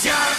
Я.